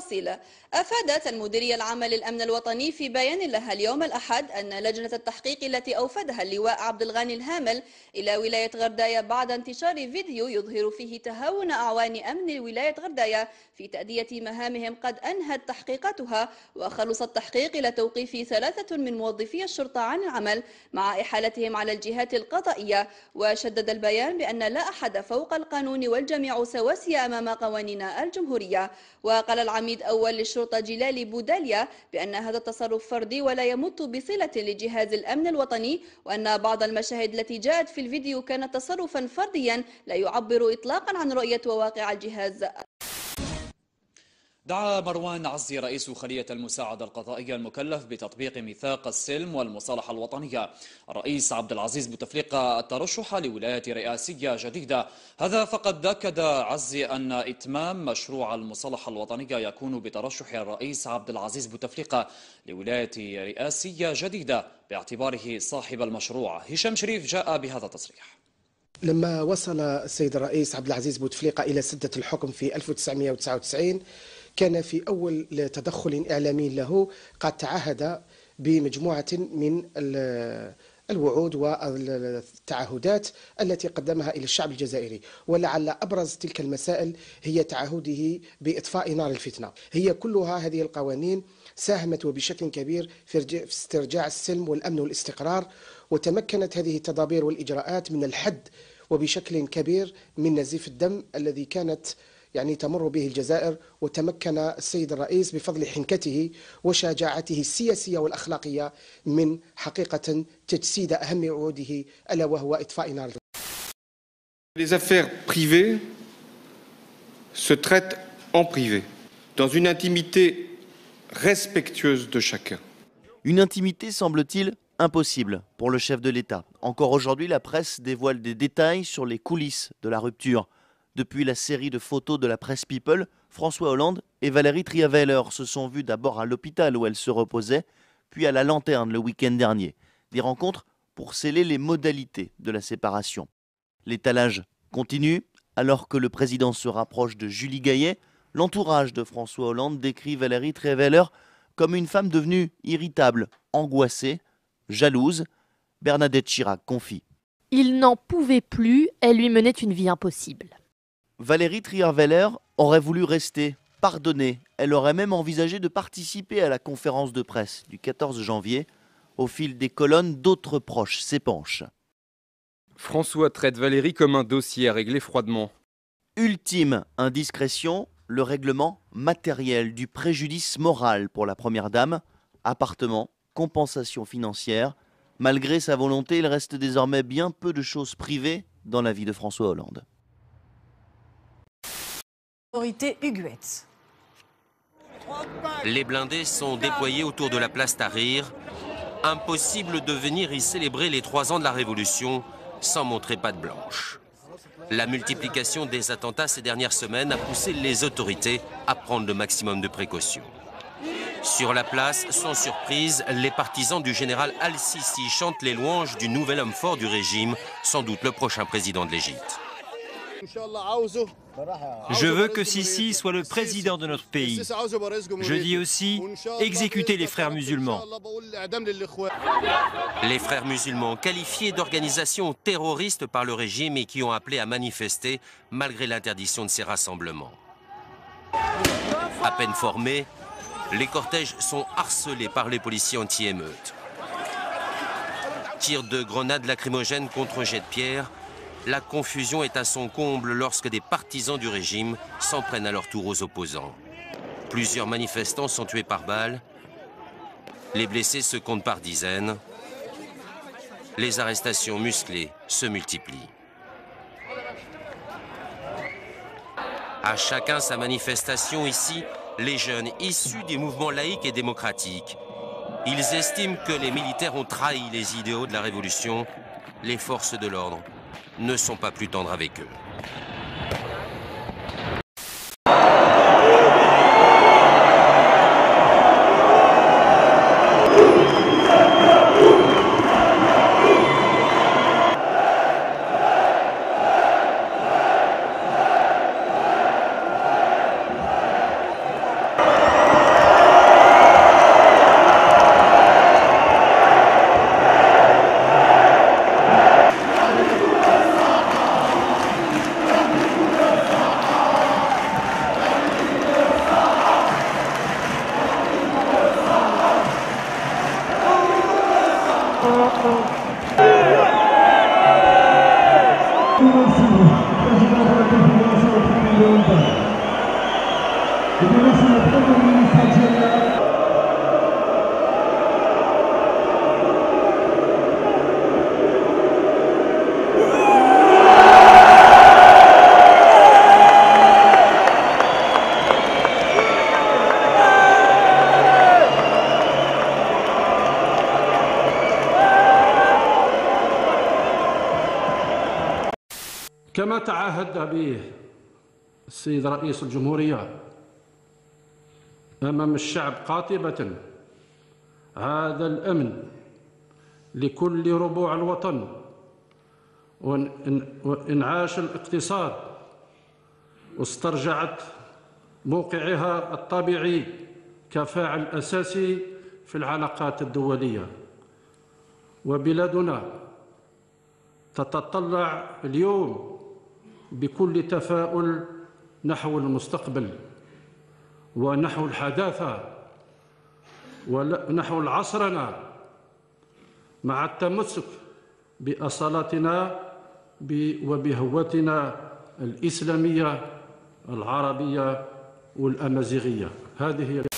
التفاصيل أفادت المديرية العامة للأمن الوطني في بيان لها اليوم الأحد أن لجنة التحقيق التي أوفدها اللواء عبد الغني الهامل إلى ولاية غرداية بعد انتشار فيديو يظهر فيه تهاون أعوان أمن ولاية غرداية في تأدية مهامهم قد أنهت تحقيقاتها وخلص التحقيق إلى توقيف ثلاثة من موظفي الشرطة عن العمل مع إحالتهم على الجهات القضائية. وشدد البيان بأن لا أحد فوق القانون والجميع سواسية أمام قوانين الجمهورية. وقال العميد أول للشرطة جلال بوداليا بأن هذا التصرف فردي ولا يمت بصلة لجهاز الأمن الوطني وأن بعض المشاهد التي جاءت في الفيديو كانت تصرفا فرديا لا يعبر إطلاقا عن رؤية وواقع الجهاز. دعا مروان عزي رئيس خلية المساعدة القضائية المكلف بتطبيق ميثاق السلم والمصالحة الوطنية. الرئيس عبد العزيز بوتفليقة الترشح لولاية رئاسية جديدة. هذا فقد أكد عزي أن إتمام مشروع المصالحة الوطنية يكون بترشح الرئيس عبد العزيز بوتفليقة لولاية رئاسية جديدة باعتباره صاحب المشروع. هشام شريف جاء بهذا التصريح. لما وصل السيد الرئيس عبد العزيز بوتفليقة إلى سدة الحكم في 1999 كان في أول تدخل إعلامي له قد تعهد بمجموعة من الوعود والتعهدات التي قدمها إلى الشعب الجزائري. ولعل أبرز تلك المسائل هي تعهده بإطفاء نار الفتنة. هي كلها هذه القوانين ساهمت وبشكل كبير في استرجاع السلم والأمن والاستقرار وتمكنت هذه التدابير والإجراءات من الحد وبشكل كبير من نزيف الدم الذي كانت يعني تمر به الجزائر وتمكن السيد الرئيس بفضل حنكته وشجاعته السياسية والأخلاقية من حقيقة تجسيد أهم وعوده ألا وهو إطفاء نار Les affaires privées se traitent en privé, dans une intimité respectueuse de chacun. Une intimité, semble-t-il, impossible pour le chef de l'État. Encore aujourd'hui, la presse dévoile des détails sur les coulisses de la rupture. Depuis la série de photos de la presse People, François Hollande et Valérie Triaveller se sont vus d'abord à l'hôpital où elle se reposait, puis à la lanterne le week-end dernier. Des rencontres pour sceller les modalités de la séparation. L'étalage continue alors que le président se rapproche de Julie Gaillet. L'entourage de François Hollande décrit Valérie Triaveller comme une femme devenue irritable, angoissée, jalouse. Bernadette Chirac confie. Il n'en pouvait plus, elle lui menait une vie impossible. Valérie Trierweiler aurait voulu rester, pardonner. Elle aurait même envisagé de participer à la conférence de presse du 14 janvier. Au fil des colonnes, d'autres proches s'épanchent. François traite Valérie comme un dossier à régler froidement. Ultime indiscrétion, le règlement matériel du préjudice moral pour la première dame, appartement, compensation financière. Malgré sa volonté, il reste désormais bien peu de choses privées dans la vie de François Hollande. Les blindés sont déployés autour de la place Tahrir. Impossible de venir y célébrer les trois ans de la Révolution sans montrer patte blanche. La multiplication des attentats ces dernières semaines a poussé les autorités à prendre le maximum de précautions. Sur la place, sans surprise, les partisans du général Al-Sisi chantent les louanges du nouvel homme fort du régime, sans doute le prochain président de l'Égypte. Je veux que Sisi soit le président de notre pays. Je dis aussi exécuter les frères musulmans. Les frères musulmans qualifiés d'organisation terroriste par le régime et qui ont appelé à manifester malgré l'interdiction de ces rassemblements. À peine formés, les cortèges sont harcelés par les policiers anti-émeutes. Tirs de grenades lacrymogènes contre jets de pierre, la confusion est à son comble lorsque des partisans du régime s'en prennent à leur tour aux opposants. Plusieurs manifestants sont tués par balles. Les blessés se comptent par dizaines. Les arrestations musclées se multiplient. À chacun sa manifestation ici, les jeunes issus des mouvements laïques et démocratiques. Ils estiment que les militaires ont trahi les idéaux de la révolution. Les forces de l'ordre ne sont pas plus tendres avec eux. Oh. كما تعهد به السيد رئيس الجمهورية أمام الشعب قاطبة. هذا الأمن لكل ربوع الوطن وإنعاش الاقتصاد واسترجعت موقعها الطبيعي كفاعل أساسي في العلاقات الدولية. وبلادنا تتطلع اليوم بكل تفاؤل نحو المستقبل ونحو الحداثة ونحو العصرنة مع التمسك بأصالتنا وبهوتنا الإسلامية العربية والأمازيغية. هذه هي